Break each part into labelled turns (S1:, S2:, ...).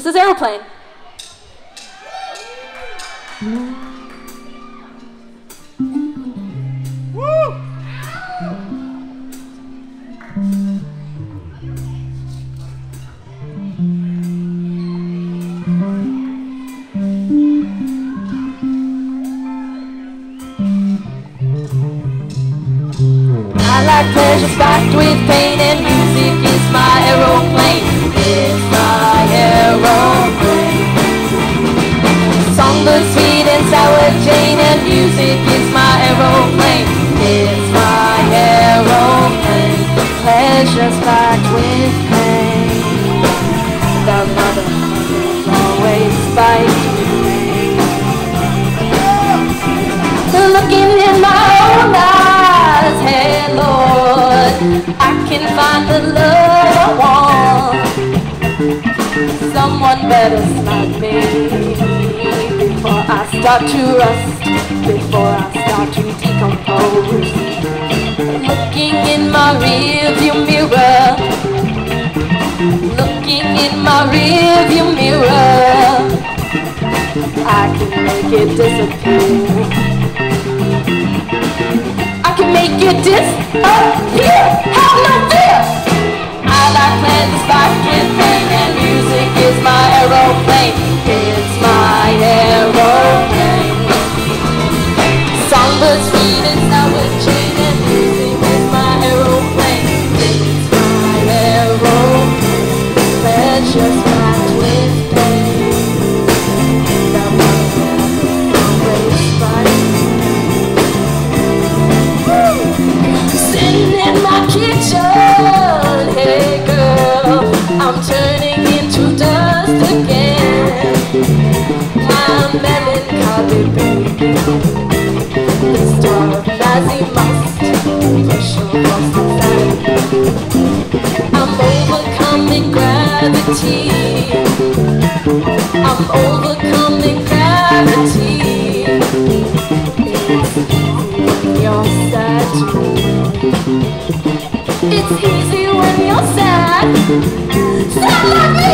S1: This is Aeroplane. I like pleasure spiked with pain and music is my aeroplane. Pleasure spiked with pain. The mother always spiked me. Looking in my own eyes, hey Lord, I can find the love I want. Someone better smite me before I start to rust, before I start to decompose. Looking in my rearview mirror, looking in my rearview mirror, I can make it disappear. I can make it disappear. Have Sitting in my kitchen, hey I'm overcoming gravity. You're sad It's easy when you're sad. Sad like me.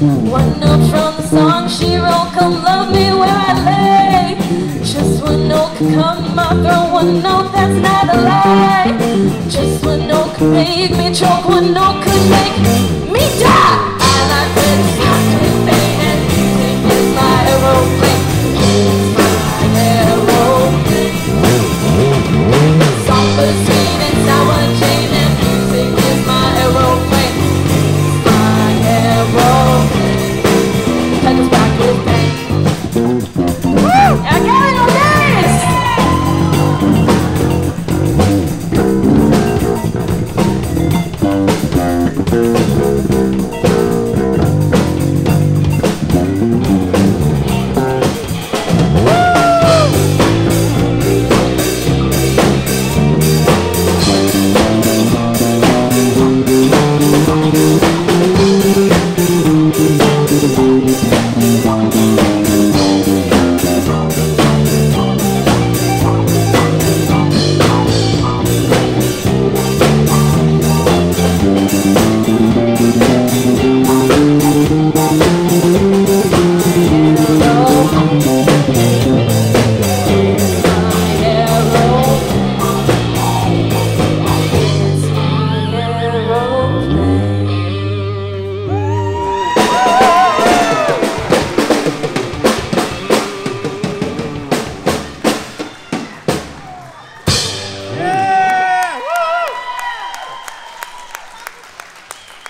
S1: One note from the song she wrote, come love me where I lay. Just one note could come my throat, one note that's not a lie. Just one note could make me choke, one note could make.